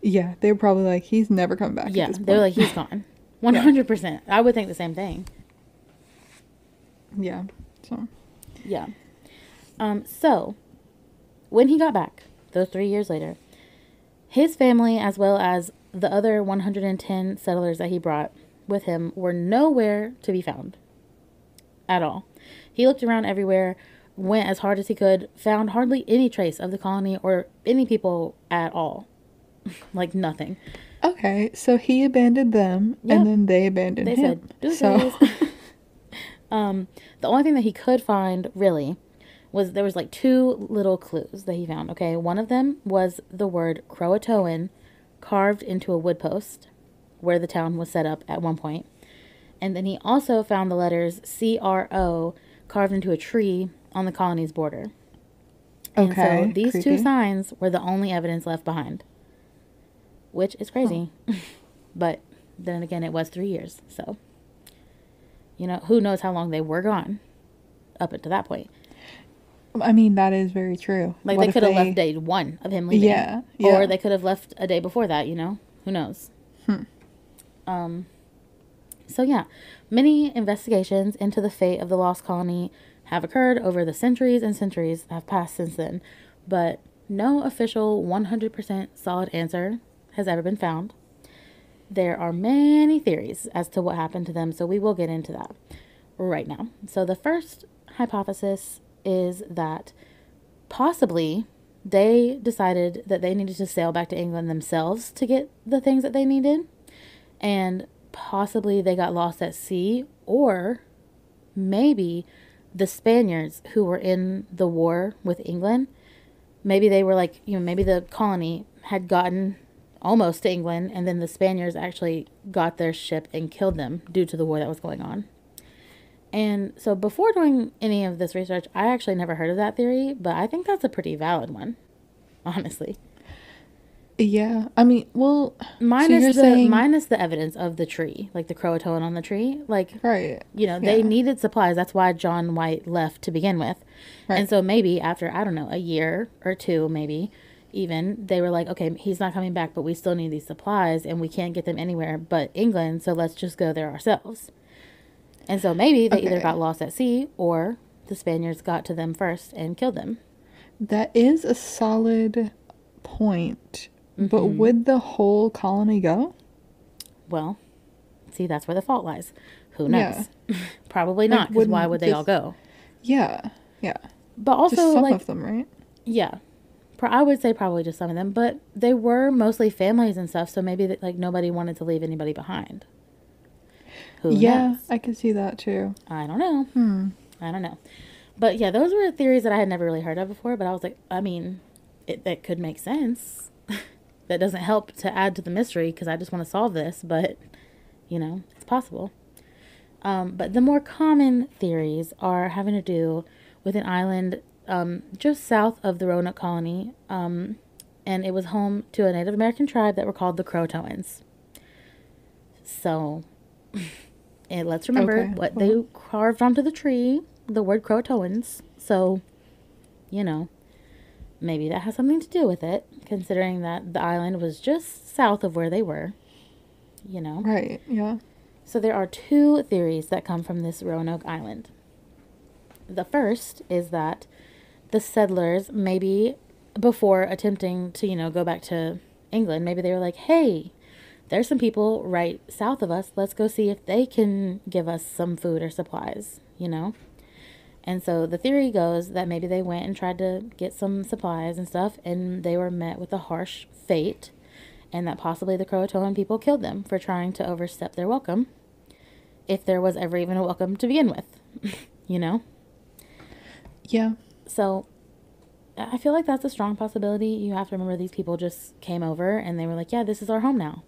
Yeah, they were probably like he's never coming back. Yeah. They were like, he's (laughs) gone. 100%. I would think the same thing. yeah. So Yeah. Um, so, when he got back, those three years later, his family, as well as the other 110 settlers that he brought with him, were nowhere to be found at all. He looked around everywhere, went as hard as he could, found hardly any trace of the colony or any people at all. (laughs) like nothing. Okay, so he abandoned them, Yep. and then they abandoned They him. said, "Deuces." so (laughs) (laughs) Um, the only thing that he could find really was there was like two little clues that he found. Okay, one of them was the word Croatoan carved into a wood post where the town was set up at one point, and then he also found the letters C R O carved into a tree on the colony's border. And okay, so these two signs were the only evidence left behind, which is crazy. (laughs) but then again, it was three years. So, you know, who knows how long they were gone up until that point. I mean, that is very true. Like What they could have left day one of him leaving. Yeah, yeah. Or they could have left a day before that, you know? Who knows? Hmm. Um, so, yeah, many investigations into the fate of the lost colony have occurred over the centuries and centuries that have passed since then, but no official 100% solid answer has ever been found. There are many theories as to what happened to them, so we will get into that right now. So, the first hypothesis is that possibly they decided that they needed to sail back to England themselves to get the things that they needed, and possibly they got lost at sea, or maybe the Spaniards who were in the war with England, maybe they were like, you know, maybe the colony had gotten almost to England, and then the Spaniards actually got their ship and killed them due to the war that was going on. And so before doing any of this research, I actually never heard of that theory, but I think that's a pretty valid one, (laughs) honestly. Yeah, I mean, well, Minus you're the saying- minus the evidence of the tree, like the Croatoan on the tree, like right. you know, they Yeah. needed supplies. That's why John White left to begin with. Right. And so maybe after, I don't know, a year or two, maybe even, they were like, okay, he's not coming back, but we still need these supplies and we can't get them anywhere but England. So let's just go there ourselves. And so maybe they either got lost at sea or the Spaniards got to them first and killed them. That is a solid point. But Mm-hmm. would the whole colony go? Well, see, that's where the fault lies. Who Yeah. knows? (laughs) Probably not, because why wouldn't would they all go? Yeah, yeah. But Just also, some like, of them, right? Yeah, I would say probably just some of them, but they were mostly families and stuff. So maybe that, like nobody wanted to leave anybody behind. Who yeah, knows? I can see that too. I don't know. Hmm. I don't know. But yeah, those were theories that I had never really heard of before. But I was like, I mean, it that could make sense. (laughs) that doesn't help to add to the mystery because I just want to solve this. But you know, it's possible. Um, but the more common theories are having to do with an island um, just south of the Roanoke colony, um, and it was home to a Native American tribe that were called the Croatoans. So, (laughs) and let's remember Okay, what well. they carved onto the tree, the word Croatoans. So, you know, maybe that has something to do with it, considering that the island was just south of where they were. You know. Right. Yeah. So there are two theories that come from this Roanoke Island. The first is that the settlers maybe before attempting to, you know, go back to England, maybe they were like, "Hey, there's some people right south of us. Let's go see if they can give us some food or supplies, you know?" And so the theory goes that maybe they went and tried to get some supplies and stuff and they were met with a harsh fate and that possibly the Croatoan people killed them for trying to overstep their welcome, if there was ever even a welcome to begin with, (laughs) you know? Yeah. So I feel like that's a strong possibility. You have to remember these people just came over and they were like, yeah, this is our home now.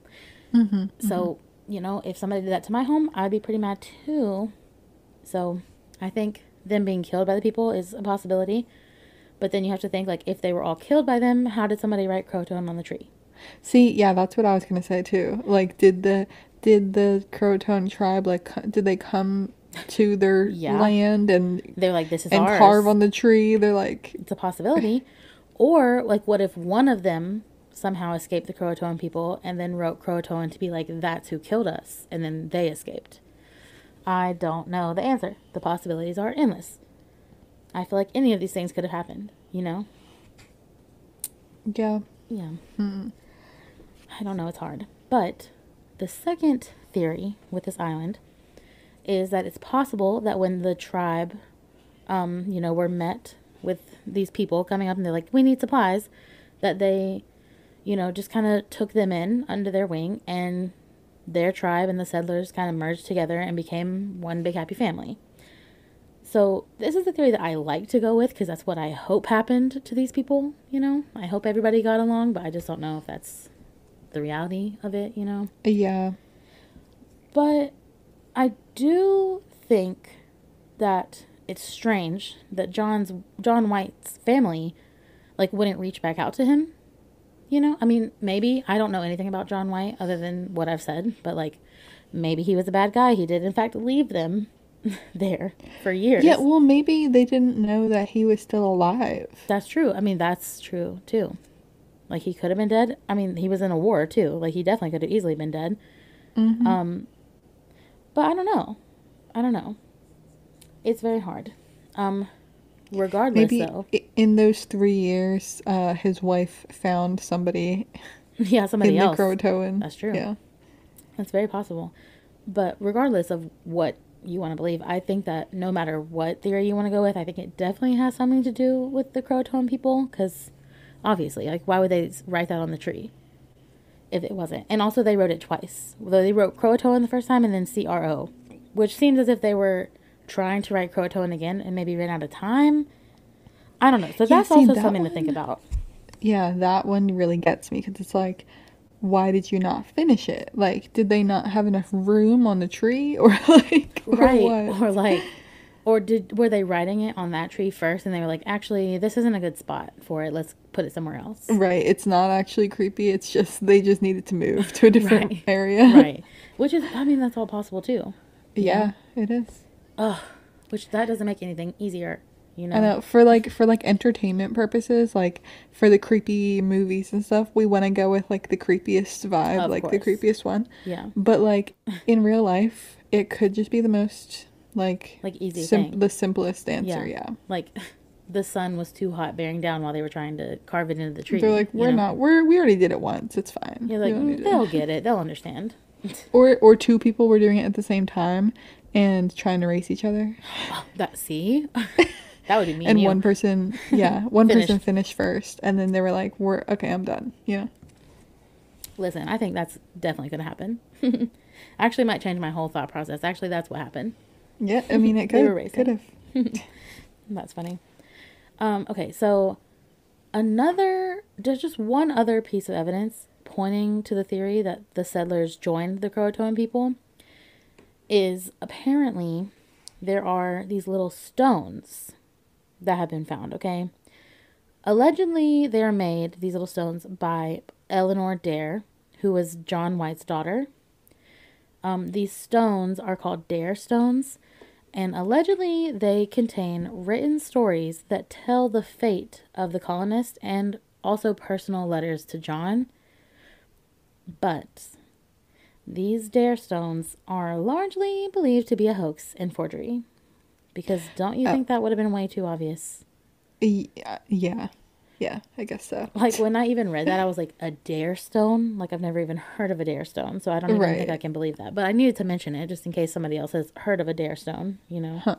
Mm-hmm. So, you know, if somebody did that to my home, I'd be pretty mad too. So I think them being killed by the people is a possibility. But then you have to think, like, if they were all killed by them, how did somebody write Croatoan on the tree? See, yeah, that's what I was gonna say too. Like, did the did the Croatoan tribe like did they come to their Yeah. land and They're like, this is and ours. carve on the tree? They're like, it's a possibility. Or like, what if one of them somehow escaped the Croatoan people and then wrote Croatoan to be like, that's who killed us, and then they escaped? I don't know the answer. The possibilities are endless. I feel like any of these things could have happened. You know? yeah, Yeah. Hmm. I don't know. It's hard. But the second theory with this island is that it's possible that when the tribe, um, you know, were met with these people coming up and they're like, we need supplies, that they, you know, just kind of took them in under their wing and their tribe and the settlers kind of merged together and became one big happy family. So this is the theory that I like to go with because that's what I hope happened to these people. You know, I hope everybody got along, but I just don't know if that's the reality of it. You know, yeah, but I do think that it's strange that John's John White's family like wouldn't reach back out to him. You know, I mean, maybe I don't know anything about John White other than what I've said, but like maybe he was a bad guy. He did in fact leave them (laughs) there for years. yeah. Well, maybe they didn't know that he was still alive. That's true. I mean, that's true too. Like he could have been dead. I mean, he was in a war too. Like he definitely could have easily been dead. Mhm. Um, but I don't know. I don't know. It's very hard. Um, regardless, Maybe though, in those three years, uh, his wife found somebody (laughs) yeah, somebody in else. the Croatoan. That's true. Yeah. That's very possible. But regardless of what you want to believe, I think that no matter what theory you want to go with, I think it definitely has something to do with the Croatoan people. Because obviously, like, why would they write that on the tree if it wasn't? And also, they wrote it twice. They wrote Croatoan the first time and then C R O, which seems as if they were trying to write Croatoan again and maybe ran out of time. I don't know. So Yeah, that's see, also that something to think about. Yeah, that one really gets me because it's like, why did you not finish it? Like, did they not have enough room on the tree, (laughs) or like, or right what? or like or did were they writing it on that tree first and they were like actually this isn't a good spot for it. Let's put it somewhere else. Right, it's not actually creepy. It's just they just needed to move to a (laughs) different Right. area. right. Which is i mean that's all possible too. Yeah, it is. ugh. Which that doesn't make anything easier you know I know? for like for like entertainment purposes, like for the creepy movies and stuff, we want to go with like the creepiest vibe, Of like the creepiest one. yeah. But like in real life, it could just be the most like like easy sim- thing the simplest answer. Yeah. like (laughs) the sun was too hot bearing down while they were trying to carve it into the tree They're like, we're know? not. We're we already did it once. It's fine. you're like "Mm, they'll (laughs) get it they'll understand (laughs) Or or two people were doing it at the same time and trying to race each other. (gasps) that see That would be me and one person, yeah, one Finished. person finished first, and then they were like, "We're okay, I'm done." Yeah. Listen, I think that's definitely going to happen. I actually might change my whole thought process. Actually, that's what happened. Yeah, I mean, it (laughs) could could have. (laughs) That's funny. Um, okay, so another, there's just one other piece of evidence pointing to the theory that the settlers joined the Croatoan people is apparently there are these little stones that have been found, okay? Allegedly, they are made, these little stones, by Eleanor Dare, who was John White's daughter. Um, these stones are called Dare stones, and allegedly they contain written stories that tell the fate of the colonists and also personal letters to John. But these Dare stones are largely believed to be a hoax and forgery. Because don't you Oh. think that would have been way too obvious? Yeah, yeah. I guess so. Like when I even read that, I (laughs) was like, a dare stone? Like I've never even heard of a dare stone, so I don't even think I can believe that. But I needed to mention it just in case somebody else has heard of a dare stone, you know. Huh.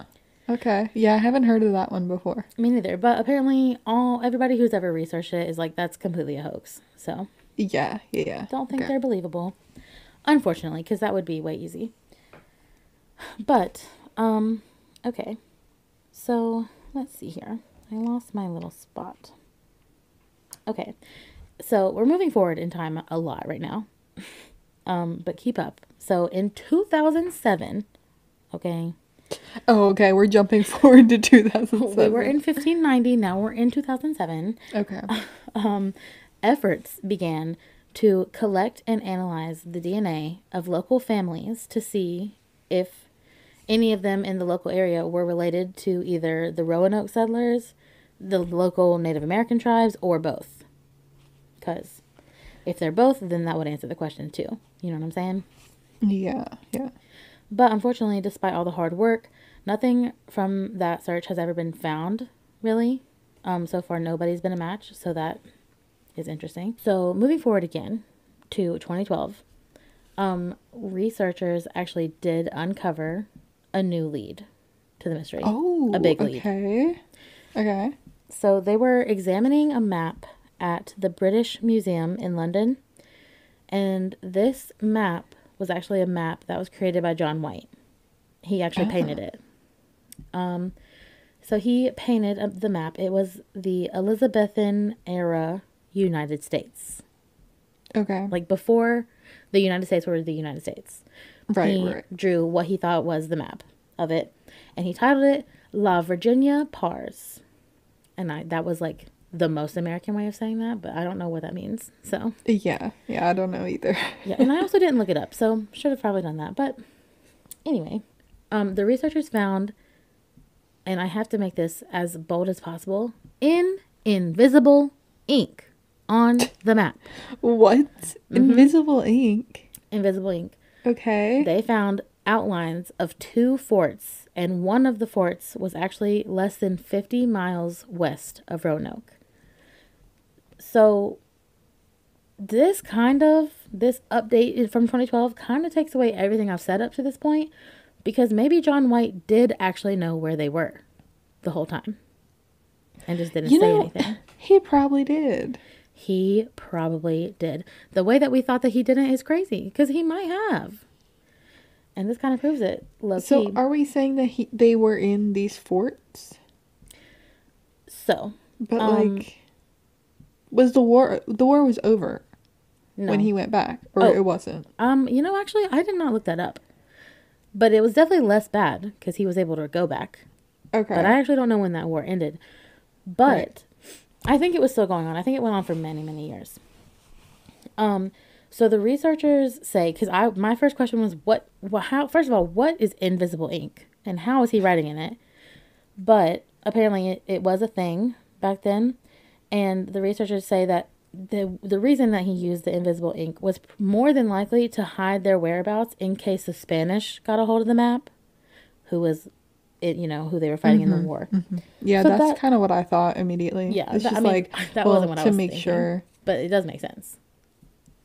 Okay. Yeah, I haven't heard of that one before. Me neither. But apparently, all everybody who's ever researched it is like that's completely a hoax. So Yeah, yeah, yeah. don't think Okay. they're believable. Unfortunately, because that would be way easy. (sighs) But um, okay. So let's see here. I lost my little spot. Okay, so we're moving forward in time a lot right now. (laughs) Um, but keep up. So in 2007, okay, Oh, okay. We're jumping (laughs) forward to 2007. we were in 1590. Now we're in 2007. Okay. (laughs) um, efforts began to collect and analyze the DNA of local families to see if any of them in the local area were related to either the Roanoke settlers, the local Native American tribes, or both. Because if they're both, then that would answer the question too. You know what I'm saying? Yeah, yeah. But unfortunately, despite all the hard work, nothing from that search has ever been found, really. Um, so far, nobody's been a match, so that is interesting. So, moving forward again to 2012, um, researchers actually did uncover a new lead to the mystery. Oh, a big lead. Okay. Okay. So, they were examining a map at the British Museum in London, and this map was actually a map that was created by John White. He actually painted it. Um, so he painted uh, the map. It was the Elizabethan era United States, Okay. like before the United States were the United States. right, he right. drew what he thought was the map of it, and he titled it La Virginia Pars. And I that was like the most American way of saying that, but I don't know what that means. So Yeah, yeah. I don't know either. yeah, and I also didn't look it up, so should have probably done that. But anyway, um, the researchers found, and I have to make this as bold as possible, in invisible ink on the map. what? Mm-hmm. Invisible ink. Invisible ink. Okay. They found outlines of two forts, and one of the forts was actually less than 50 miles west of Roanoke. So, this kind of, this update from 2012 kind of takes away everything I've said up to this point because maybe John White did actually know where they were the whole time and just didn't you say know, anything. (laughs) he probably did. He probably did. The way that we thought that he didn't is crazy because he might have. And this kind of proves it. Low So, key. are we saying that he they were in these forts? So, But Um, like, was the war? The war was over no. when he went back, or Oh. it wasn't? um, you know, actually, I did not look that up. But it was definitely less bad because he was able to go back. Okay. But I actually don't know when that war ended. But Right. I think it was still going on. I think it went on for many, many years. Um, so the researchers say because I my first question was what, well, how first of all what is invisible ink and how is he writing in it? But apparently it, it was a thing back then, and the researchers say that the the reason that he used the invisible ink was more than likely to hide their whereabouts in case the Spanish got a hold of the map, who was it you know who they were fighting in the mm-hmm. war. Mm-hmm. yeah, so that's that- kind of what I thought immediately. Yeah, it's that- just I mean, like (laughs) that well, wasn't what I to was make thinking. sure. But it does make sense.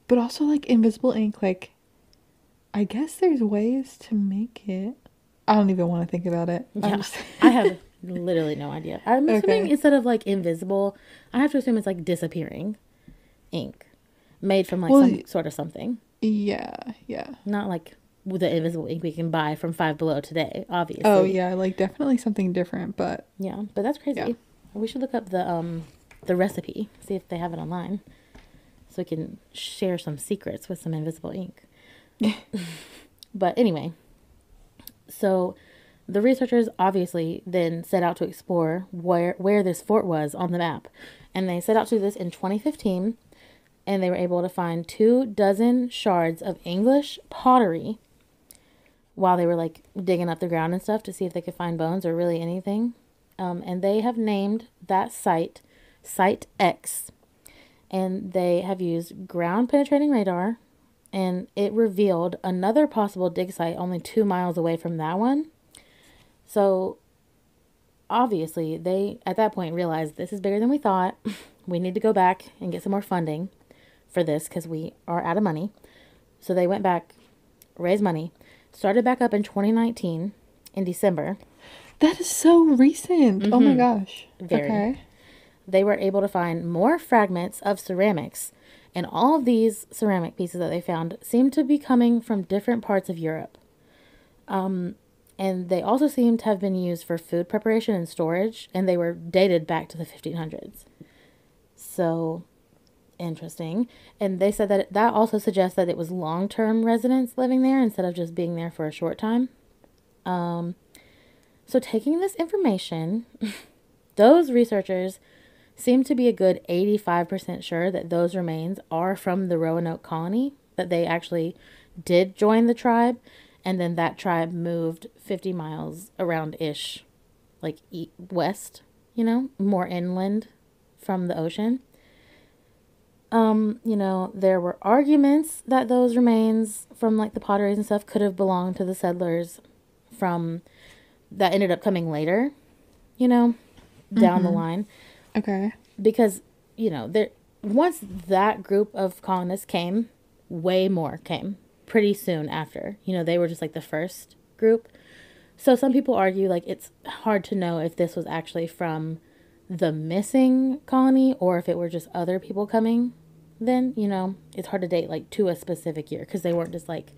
But also like invisible ink, like I guess there's ways to make it. I don't even want to think about it. Yeah, just- I have (laughs) literally no idea. I'm assuming Okay. instead of like invisible, I have to assume it's like disappearing ink made from like Well, some sort of something. Yeah, yeah. Not like the invisible ink we can buy from Five Below today, obviously. Oh yeah, like definitely something different, but Yeah, but that's crazy. Yeah. We should look up the um the recipe, see if they have it online, so we can share some secrets with some invisible ink. (laughs) but anyway, so the researchers obviously then set out to explore where where this fort was on the map, and they set out to do this in 2015, and they were able to find two dozen shards of English pottery while they were like digging up the ground and stuff to see if they could find bones or really anything. Um, and they have named that site Site X. And they have used ground penetrating radar, and it revealed another possible dig site only two miles away from that one. So obviously, they at that point realized this is bigger than we thought. We need to go back and get some more funding for this because we are out of money. So they went back, raised money, started back up in 2019 in December. that is so recent. Oh my gosh. Mm-hmm. Very. Okay. They were able to find more fragments of ceramics, and all of these ceramic pieces that they found seemed to be coming from different parts of Europe. Um, and they also seem to have been used for food preparation and storage, and they were dated back to the 1500s. So interesting. And they said that that also suggests that it was long term residents living there instead of just being there for a short time. Um, so, taking this information, (laughs) those researchers seem to be a good 85% sure that those remains are from the Roanoke colony, that they actually did join the tribe, and then that tribe moved 50 miles around ish, like e- west, you know, more inland from the ocean. Um, you know, there were arguments that those remains from like the potteries and stuff could have belonged to the settlers from that ended up coming later, you know, down the line Okay. because you know there once that group of colonists came way more came pretty soon after you know they were just like the first group so some people argue like it's hard to know if this was actually from the missing colony or if it were just other people coming then you know it's hard to date like to a specific year because they weren't just like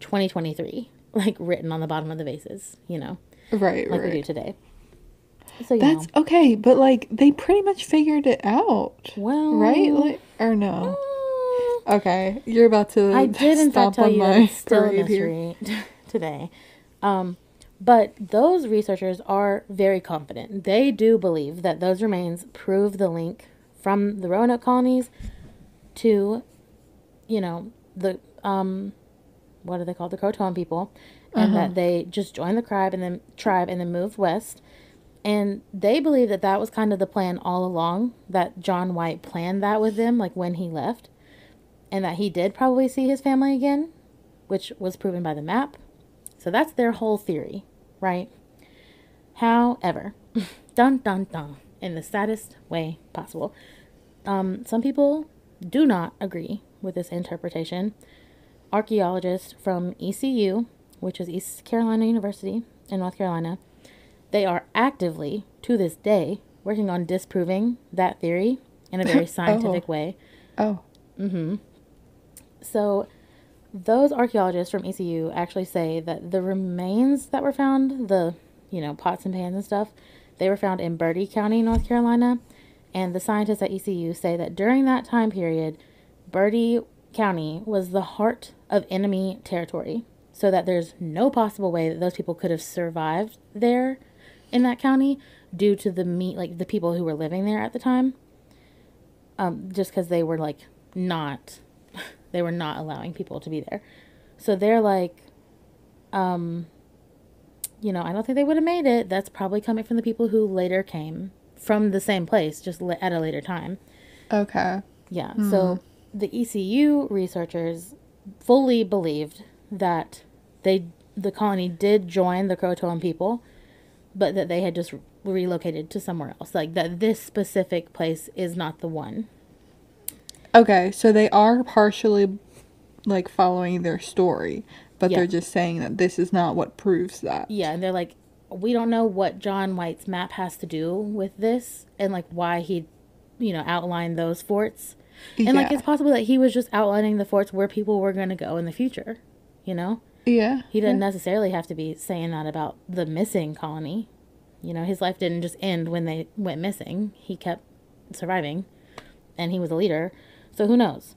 2023 (laughs) like written on the bottom of the vases you know Right, like we do today so you That's know okay, but like they pretty much figured it out. well Right? Like or no. mm, Okay. You're about to I did in fact tell you that it's still a here. mystery (laughs) today. Um, but those researchers are very confident. They do believe that those remains prove the link from the Roanoke colonies to, you know, the um, what are they called? The Croatoan people, and Uh-huh. that they just joined the tribe and then tribe and then moved west. And they believe that that was kind of the plan all along. That John White planned that with them, like when he left and that he did probably see his family again, which was proven by the map. So that's their whole theory, right? However, (laughs) dun dun dun, in the saddest way possible, um, some people do not agree with this interpretation. Archaeologists from ECU, which is East Carolina University in North Carolina, they are actively, to this day, working on disproving that theory in a very (laughs) scientific way. Oh. So, those archaeologists from ECU actually say that the remains that were found, the you know pots and pans and stuff, they were found in Bertie County, North Carolina, and the scientists at ECU say that during that time period, Bertie County was the heart of enemy territory, so that there's no possible way that those people could have survived there in that county due to the meat like the people who were living there at the time. Um, just because they were like not they were not allowing people to be there. So they're like um you know i don't think they would have made it. That's probably coming from the people who later came from the same place just at a later time. Okay. yeah so the ecu researchers fully believed that they the colony did join the croatoan people but that they had just relocated to somewhere else. Like that this specific place is not the one Okay, so they are partially like following their story, but Yeah. they're just saying that this is not what proves that. Yeah, and they're like, we don't know what John White's map has to do with this and like why he, you know, outlined those forts. And like it's possible that he was just outlining the forts where people were going to go in the future, you know? Yeah. He didn't necessarily have to be saying that about the missing colony. You know, his life didn't just end when they went missing. He kept surviving and he was a leader. So who knows?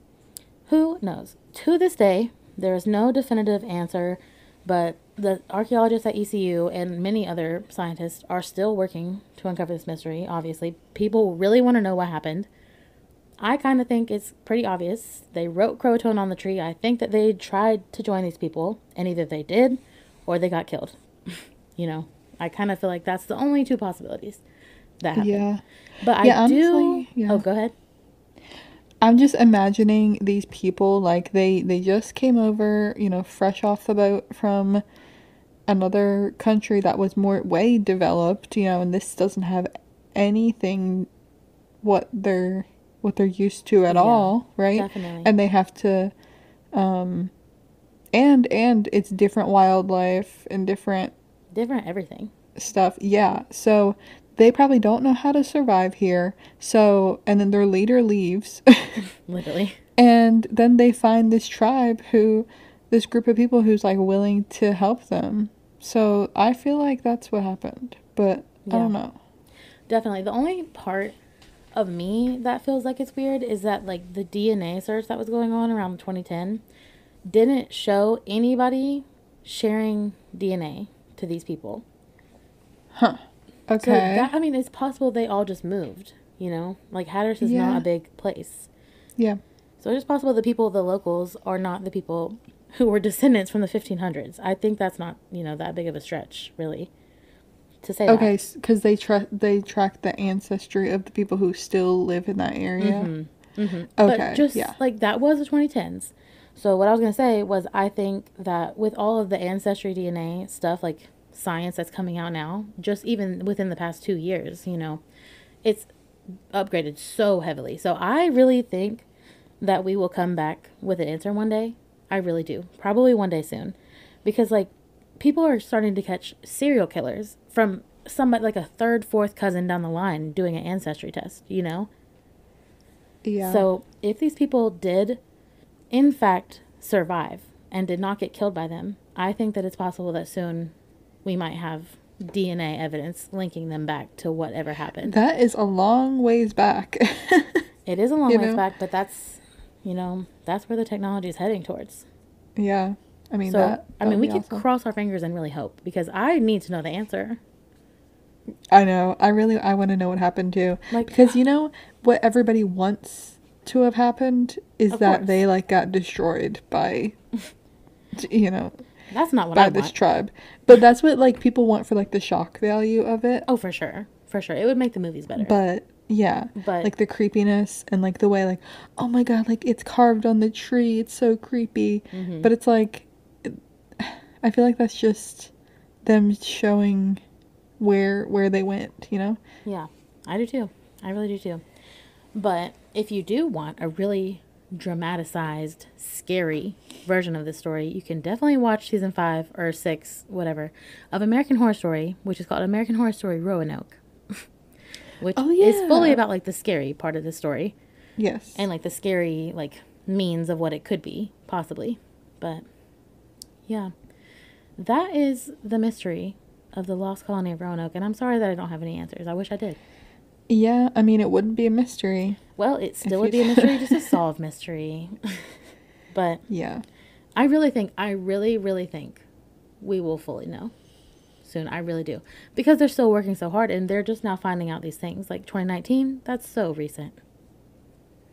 Who knows? To this day, there is no definitive answer, but the archaeologists at ECU and many other scientists are still working to uncover this mystery. Obviously, people really want to know what happened. I kind of think it's pretty obvious. They wrote Croatoan on the tree. I think that they tried to join these people, and either they did or they got killed. (laughs) you know, I kind of feel like that's the only two possibilities that happened. Yeah. But Yeah, I do. honestly, yeah. Oh, go ahead. I'm just imagining these people like they they just came over, you know, fresh off the boat from another country that was more way developed, you know, and this doesn't have anything what they're what they're used to at Yeah, all, right? definitely. And they have to um and and it's different wildlife and different Different everything. stuff. Yeah. So they probably don't know how to survive here. So, and then their leader leaves. (laughs) Literally. and then they find this tribe who, this group of people who's like willing to help them. So I feel like that's what happened. But I don't know. Definitely. The only part of me that feels like it's weird is that like the DNA search that was going on around 2010 didn't show anybody sharing DNA to these people. Okay. So that I mean, it's possible they all just moved. You know, like Hatteras is Yeah. not a big place, yeah. so it's possible the people, the locals, are not the people (laughs) who were descendants from the 1500s. I think that's not you know that big of a stretch, really, to say that. Okay. Because they tra- they track the ancestry of the people who still live in that area. Mm-hmm. Mm-hmm. Okay. But just yeah. like that was the 2010s. So what I was gonna say was I think that with all of the ancestry DNA stuff, like science that's coming out now, just even within the past two years, you know, it's upgraded so heavily. So I really think that we will come back with an answer one day. I really do. Probably one day soon. Because like people are starting to catch serial killers from somebody like a third, fourth cousin down the line doing an ancestry test, you know? Yeah. So, if these people did, in fact, survive and did not get killed by them, I think that it's possible that soon we might have DNA evidence linking them back to whatever happened. that is a long ways back. (laughs) It is a long You ways know? back, but that's, you know, that's where the technology is heading towards. yeah. I mean So, that. I mean, we could awesome. cross our fingers and really hope because I need to know the answer. I know. I really I want to know what happened too. Like- because you know what everybody wants to have happened is that course. they like got destroyed by (laughs) you know, That's not what by I this want. tribe. But that's what like people want for like the shock value of it. oh, for sure. For sure. It would make the movies better. But yeah, But- like the creepiness and like the way like oh my god, like it's carved on the tree. It's so creepy. Mm-hmm. But it's like I feel like that's just them showing where where they went, you know? Yeah, I do too. I really do too. But if you do want a really dramatized, scary version of this story, you can definitely watch season five or six, whatever, of American Horror Story, which is called American Horror Story Roanoke, (laughs) which Oh, is fully about like the scary part of the story Yes. and like the scary like means of what it could be possibly. But yeah, that is the mystery of the lost colony of Roanoke, and I'm sorry that I don't have any answers. I wish I did. Yeah, I mean, it wouldn't be a mystery. Well, it still would be a mystery just to (laughs) solve mystery. (laughs) but Yeah. I really think, I really, really think we will fully know soon. I really do. Because they're still working so hard and they're just now finding out these things. Like 2019, that's so recent.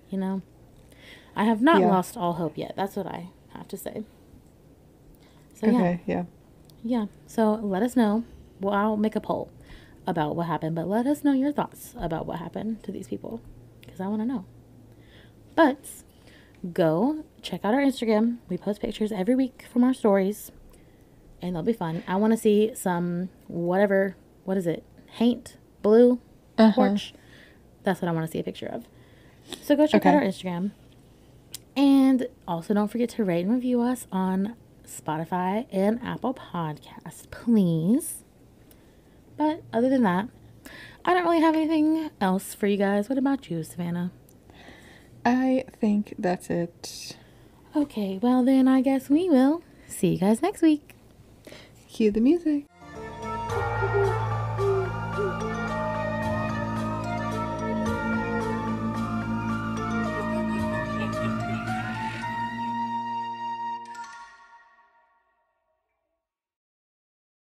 You know? I have not Yeah. lost all hope yet. That's what I have to say. So, yeah. Okay, yeah. Yeah. So let us know. Well, I'll make a poll about what happened, but let us know your thoughts about what happened to these people because I want to know. But go check out our Instagram. We post pictures every week from our stories, and they'll be fun. I want to see some whatever. What is it? Haint blue Uh-huh. porch. That's what I want to see a picture of. So go check out our Instagram. And also don't forget to rate and review us on Spotify and Apple Podcasts, please. But other than that, I don't really have anything else for you guys. What about you, Savannah? I think that's it. Okay, well then I guess we will see you guys next week. Cue the music.